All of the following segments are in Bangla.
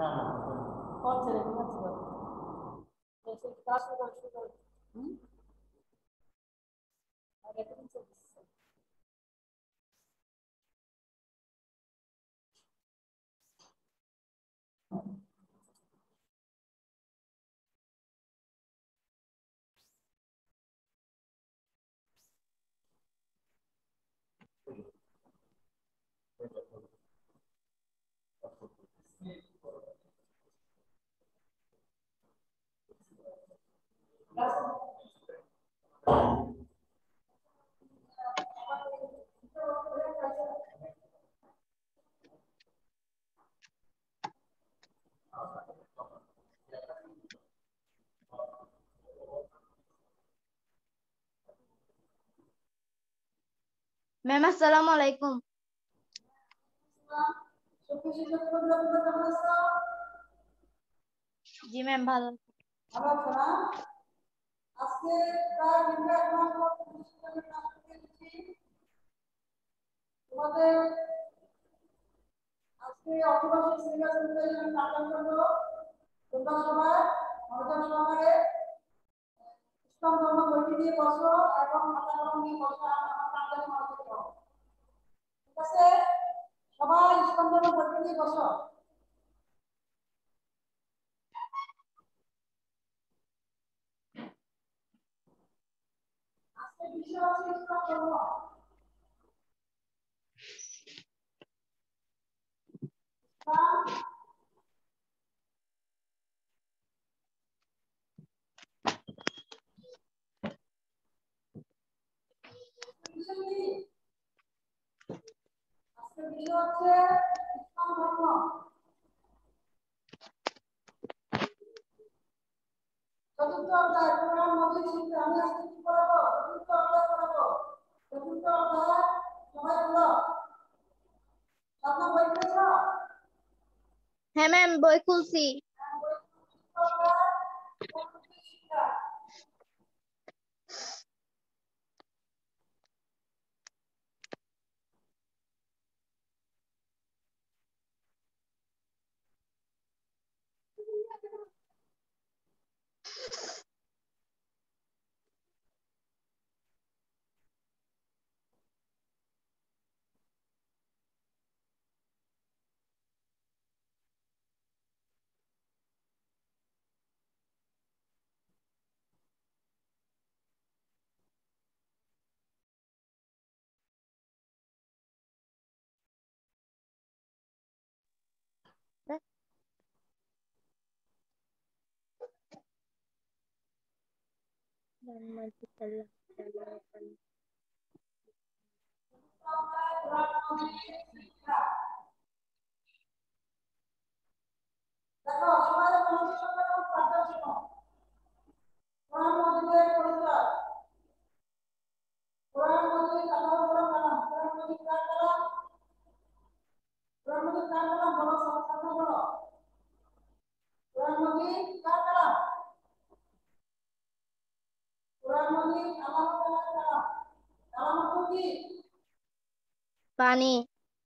हाँ। कौन से रहेंगे सुबह? जैसे विकास होगा शुगर हम्म। रेफरेंस मैम अस्सलाम वालेकुम जी मैम भालो। আজকে প্রায় দীর্ঘ এক মাস পর তোমাদের সাথে আমি ক্লাস করতে এসেছি তোমাদের আজকে অধিবাসী সিলেবাস অনুযায়ী আমি পাঠদান করব তোমরা সবাই মনোযোগ সহকারে ইসলাম ধর্ম বইটি বসো এবং খাতা কলম নিয়ে বসো আমার ঠিক ধর্ম বইটি দিয়ে বসো। 日常生活の Boy cool see. dan maju dalam perjalanan. Kurang কোরআন মজিদ আল্লাহর বড় কালাম কোরআন মজিদ কার কালাম কোরআন মজিদ কার কালাম বলো সামনে বলো কোরআন মজিদ কার কালাম কোরআন মজিদ আল্লাহ তাআলার কালাম কালাম অর্থ কি পানি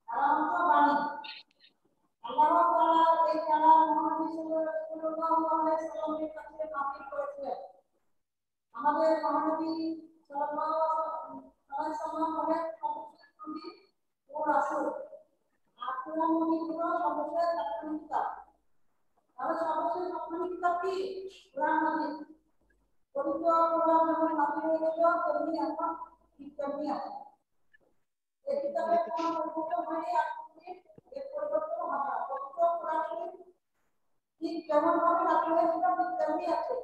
কালাম অর্থ বাণী আল্লাহ তাআলা এই কালাম মুহাম্মদ সাল্লাল্লাহু আলাইহি সাল্লামের কাছে নাযিল করেছিলেন আমাদের মহানবী সাল্লাল্লাহু আলাইহি সাল্লাম হলেন সর্বশেষ নবী ও রাসূল pulang mengimbau membuka takkan kitab. Harus habis takkan kitab di pulang menit. Untuk pulang mengimbau itu demi apa? Demi apa? Jadi kita pulang membuka hari ini, ya pulang itu apa? Untuk pulang ini, jangan kami lakukan kita demi apa?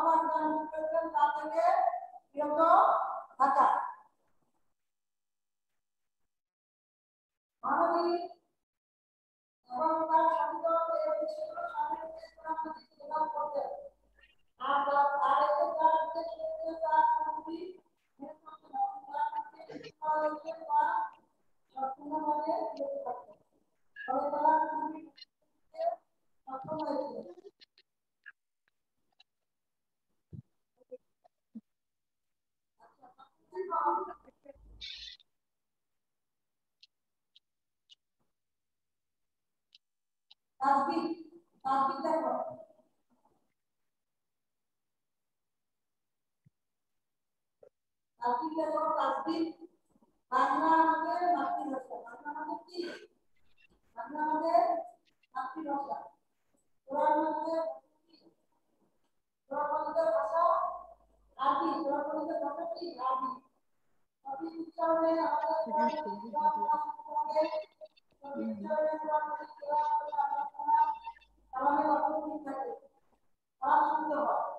পাক যা তা থেকে বিরত থাকা মানবী এবং তার রেখে কোরআন মাজিদ তেলাওয়াত করতেন আর তার এতে তার উদ্দেশ্য তার মুক্তি সম্পূর্ণভাবে বিরত তারা সক্ষম হয়েছিল তাসবিহ তাসবিহ দেখো তাসবিহ দেখো তাসবিহ বাংলা আমাদের মাতৃভাষা বাংলা আমাদের কি বাংলা আমাদের মাতৃভাষা কোরআন আমাদের Thank you.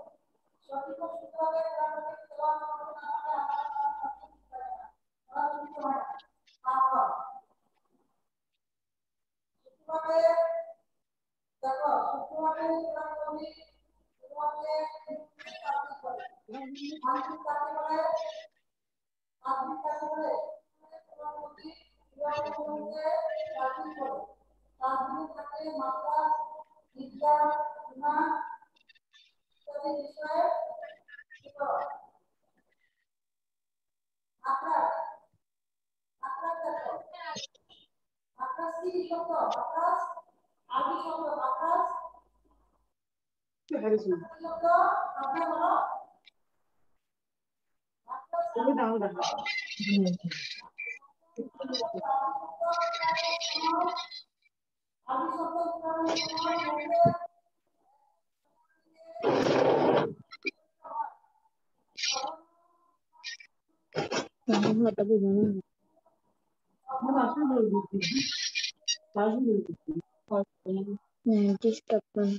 해야지. 여기 나오다. 너무 하다 보면은 하나 술을 먹지 마술을 먹지 네, 디스카프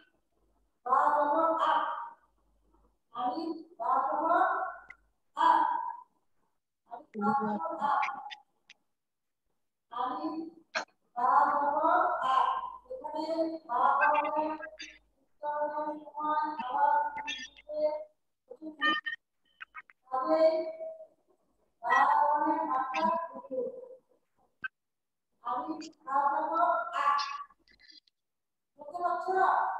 যেমন আলিফ বা যেমন আপ আলিফ বা যেমন আপ আলিফ বা যেমন আপ আলিফ বা যেমন আপ এখানে বা বর্ণের উচ্চারণের সময় আবার তবে বা বর্ণের মাত্রা দুটো আলিফ বা যেমন আপ বুঝতে পারছো আমি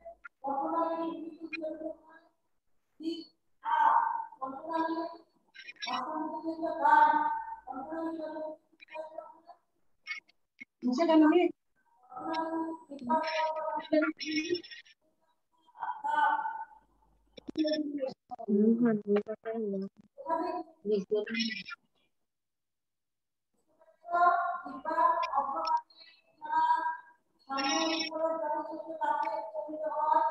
গেছে কমে আসছে যাতে স্থান থেকে উচ্চারিত হয়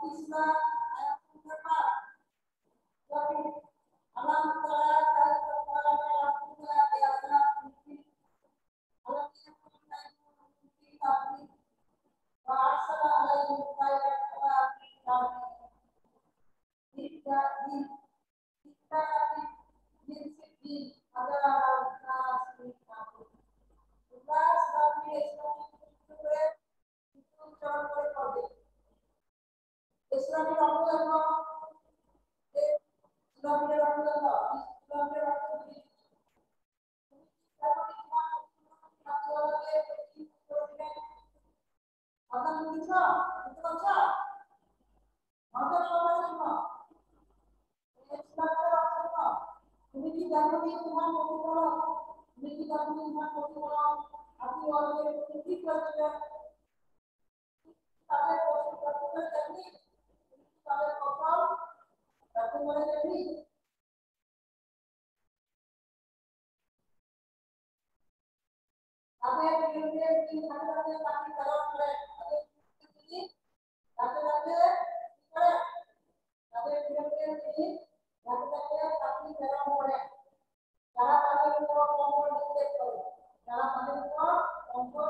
किसका अनंतपा क्योंकि अनंतरा कल कला अपना त्यागना पूर्ति अलग अपना पूर्ति काफ़ी वासना अलग उपाय रखना अपनी काफ़ी इतना दिन इतना दिन दिन से दिन अगर आप उदास नहीं काफ़ी उदास काफ़ी ऐसा कुछ है कुछ और दूसरा भी डॉट करना दूसरा भी डॉट करना दूसरा भी डॉट करना conjunto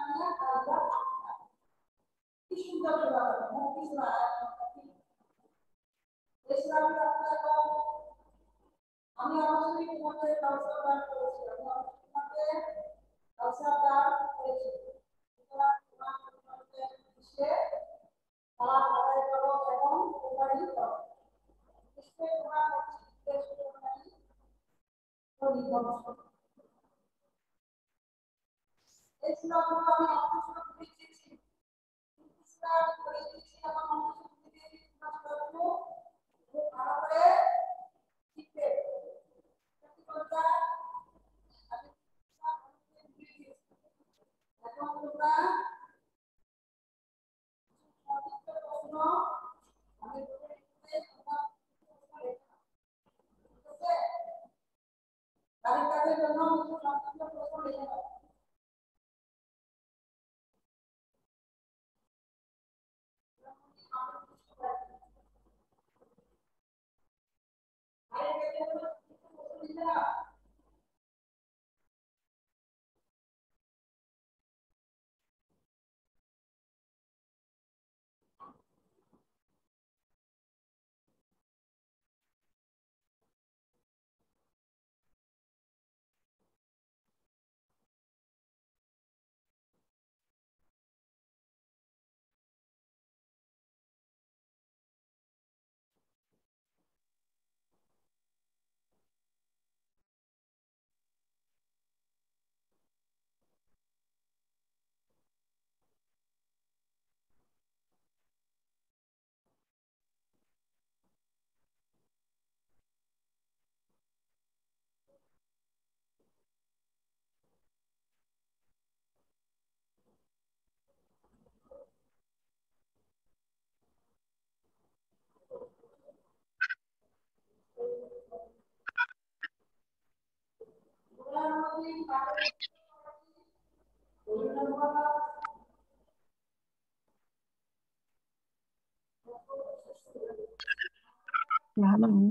Dạ, bằng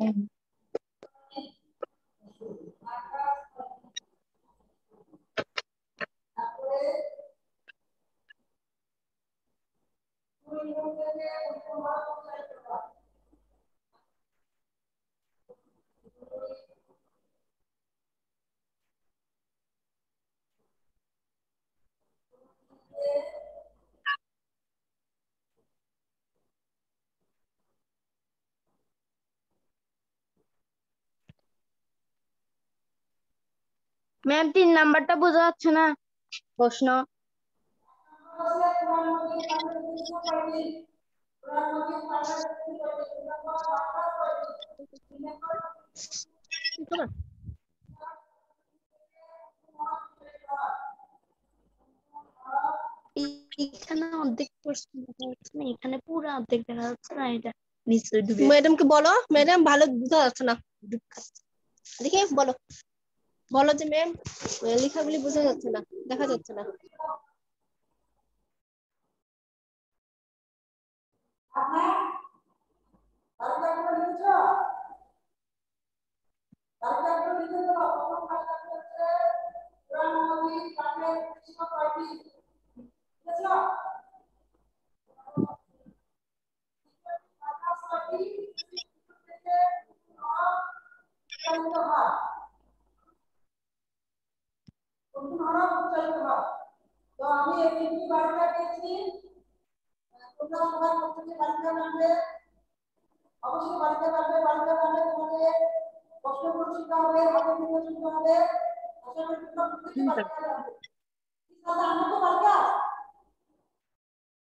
ম্যাম তিন নাম্বারটা বোঝা যাচ্ছে না। প্রশ্ন। এখানে অর্ধেক প্রশ্ন দেখা যাচ্ছে না এখানে পুরো অর্ধেক দেখা যাচ্ছে না এটা নিশ্চয়ই ডুবে ম্যাডামকে বলো ম্যাডাম ভালো বোঝা যাচ্ছে না। দেখি বলো। বলো যে ম্যাম লেখাগুলি বোঝা যাচ্ছে না দেখা যাচ্ছে না। আপনার বারোটা পেয়েছি তোমরা প্রত্যেকে বাড়িতে বানবে অবশ্যই বাড়িতে পারবে বাড়িতে পারলে তোমাদের কষ্ট করে হবে হাতে হবে আশা করি তোমরা প্রত্যেকে বাড়িতে পারবে তো বাড়িতে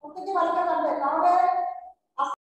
প্রত্যেকে বাড়িতে পারবে তাহলে